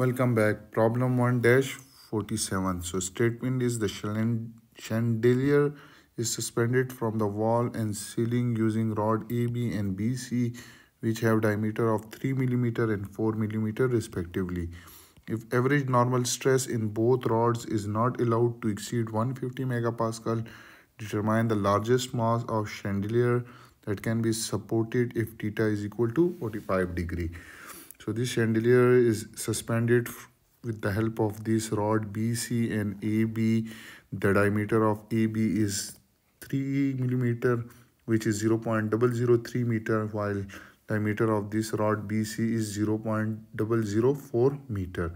Welcome back. Problem 1 dash 47. So statement is the chandelier is suspended from the wall and ceiling using rod AB and BC which have diameter of 3 millimeter and 4 millimeter respectively. If average normal stress in both rods is not allowed to exceed 150 megapascal, determine the largest mass of chandelier that can be supported if theta is equal to 45 degree. So this chandelier is suspended with the help of this rod BC and AB. The diameter of AB is 3 millimeter which is 0 0.003 meter while diameter of this rod BC is 0 0.004 meter.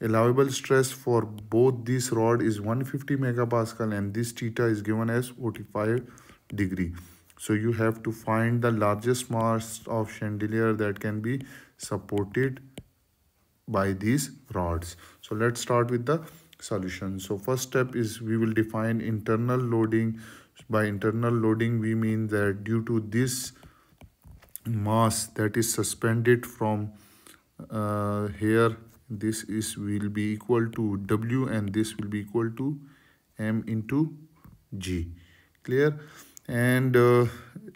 Allowable stress for both this rod is 150 megapascal and this theta is given as 45 degree. So you have to find the largest mass of chandelier that can be supported by these rods. So let's start with the solution. So first step is we will define internal loading. By internal loading, we mean that due to this mass that is suspended from uh, here, this is will be equal to W and this will be equal to M into G. Clear? And uh,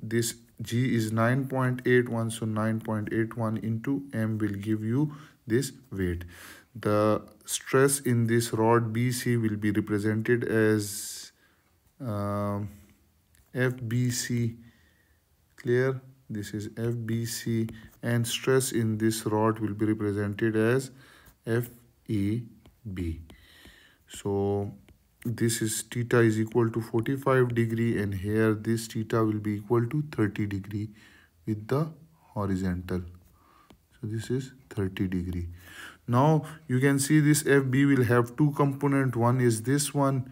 this G is 9.81 so 9.81 into M will give you this weight. The stress in this rod BC will be represented as uh, FBC clear? This is FBC and stress in this rod will be represented as FEB so this is theta is equal to 45 degree and here this theta will be equal to 30 degree with the horizontal. So this is 30 degree. Now you can see this fb will have two component. One is this one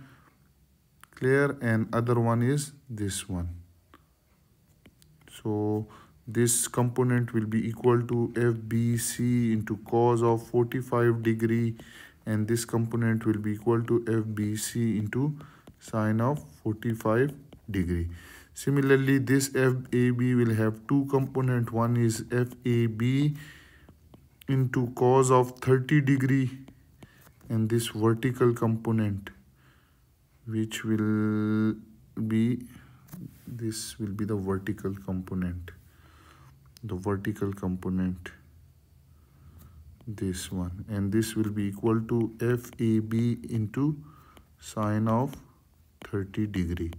clear and other one is this one. So this component will be equal to fbc into cos of 45 degree and this component will be equal to FBC into sine of 45 degree. Similarly, this FAB will have two component. One is FAB into cos of 30 degree and this vertical component which will be this will be the vertical component the vertical component this one and this will be equal to FAB into sine of 30 degree.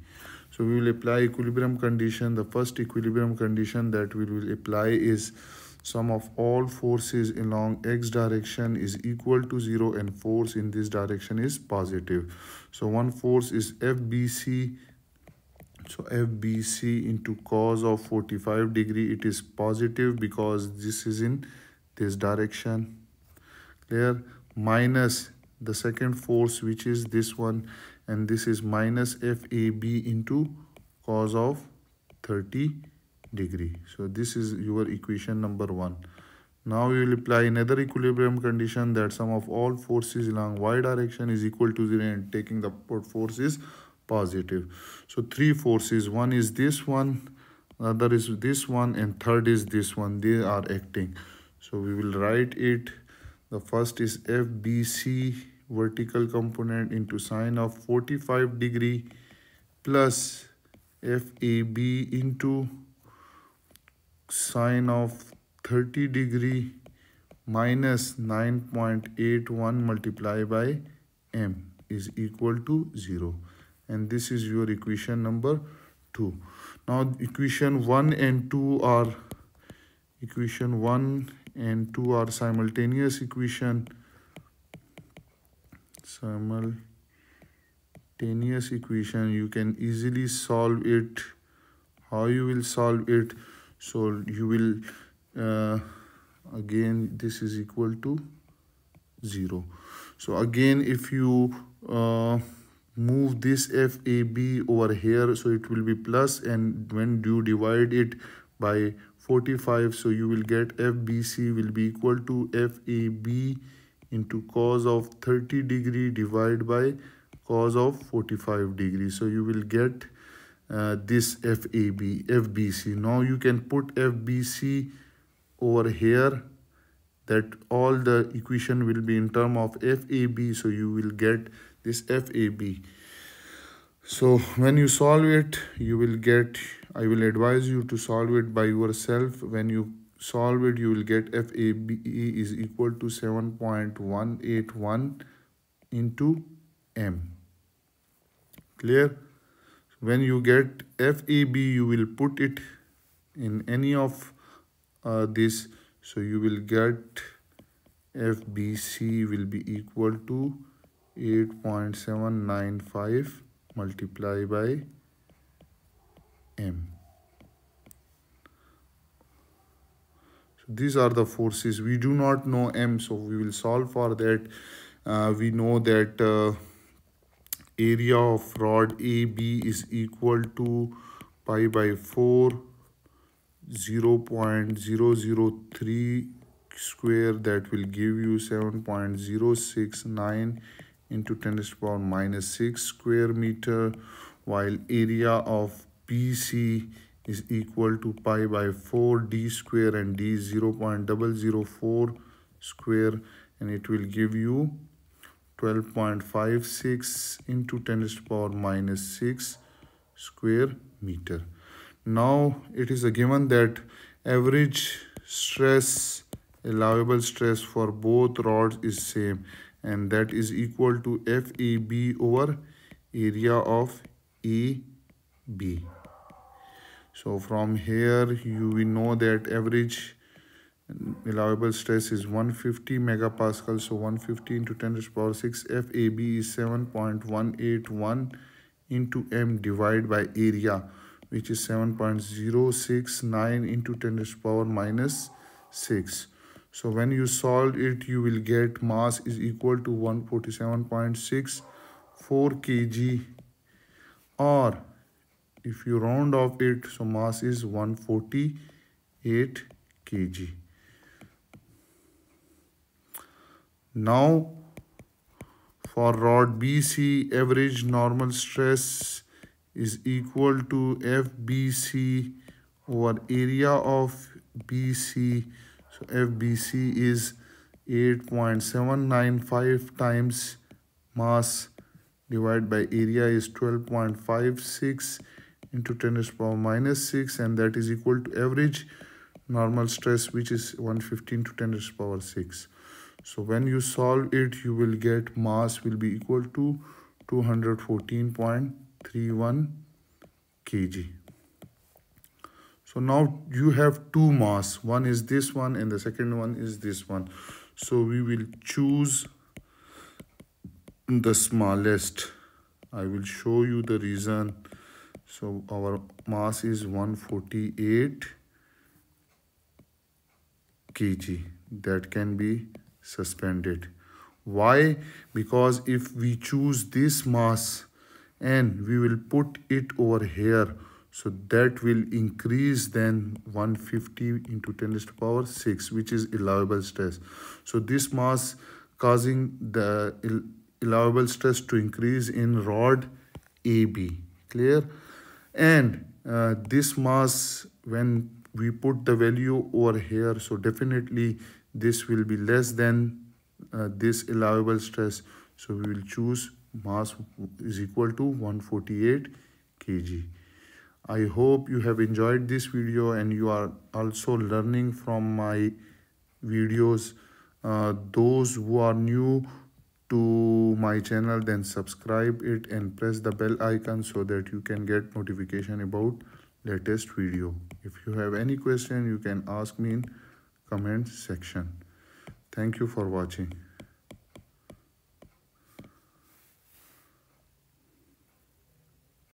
So we will apply equilibrium condition. The first equilibrium condition that we will apply is sum of all forces along x direction is equal to 0 and force in this direction is positive. So one force is FBC. So FBC into cos of 45 degree it is positive because this is in this direction. Clear? Minus the second force which is this one and this is minus FAB into cos of 30 degree. So this is your equation number one. Now we will apply another equilibrium condition that sum of all forces along y direction is equal to 0 and taking the force is positive. So three forces. One is this one other is this one and third is this one. They are acting so we will write it. The first is FBC vertical component into sine of 45 degree plus FAB into sine of 30 degree minus 9.81 multiplied by m is equal to 0 and this is your equation number 2 now equation 1 and 2 are equation 1 and 2 are simultaneous equation. Simultaneous equation you can easily solve it. How you will solve it? So you will uh, again this is equal to 0 so again if you uh, move this FAB over here so it will be plus and when you divide it by 45 so you will get FBC will be equal to FAB into cos of 30 degree divided by cos of 45 degree. So you will get uh, this FAB FBC now you can put FBC over here that all the equation will be in term of FAB so you will get this FAB so when you solve it you will get I will advise you to solve it by yourself. When you solve it you will get FABE is equal to 7.181 into M. Clear? When you get FAB you will put it in any of uh, this. So you will get FBC will be equal to 8.795 multiplied by M. So these are the forces. We do not know M so we will solve for that. Uh, we know that uh, area of rod AB is equal to pi by 4 0 0.003 square that will give you 7.069 into 10 to the power minus 6 square meter while area of BC is equal to pi by 4 d square and d 0 0.004 square and it will give you 12.56 into 10 to the power minus 6 square meter. Now it is a given that average stress, allowable stress for both rods is same and that is equal to FAB over area of AB. So from here you will know that average allowable stress is 150 megapascal so 150 into 10 to the power 6 fab is 7.181 into m divided by area which is 7.069 into 10 to the power minus 6 so when you solve it you will get mass is equal to 147.64 kg or if you round off it so mass is 148 kg Now for rod BC average normal stress is equal to FBC over area of BC. So FBC is 8.795 times mass divided by area is 12.56 into 10 to the power minus 6 and that is equal to average normal stress which is 115 to 10 to the power 6. So when you solve it, you will get mass will be equal to 214.31 kg. So now you have two mass. One is this one and the second one is this one. So we will choose the smallest. I will show you the reason. So our mass is 148 kg. That can be suspended. Why? Because if we choose this mass and we will put it over here, so that will increase then 150 into 10 to the power 6, which is allowable stress. So this mass causing the allowable stress to increase in rod AB. Clear? And uh, this mass, when we put the value over here, so definitely this will be less than uh, this allowable stress. So we will choose mass is equal to 148 kg. I hope you have enjoyed this video and you are also learning from my videos. Uh, those who are new to my channel then subscribe it and press the bell icon so that you can get notification about latest video. If you have any question you can ask me in comment section. Thank you for watching